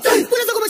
走。